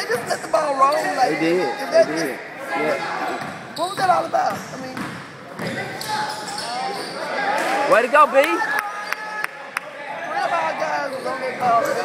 they just let the ball roll. Like, They did. They did. Yeah. What was that all about? I mean, Way to go, B. guys was.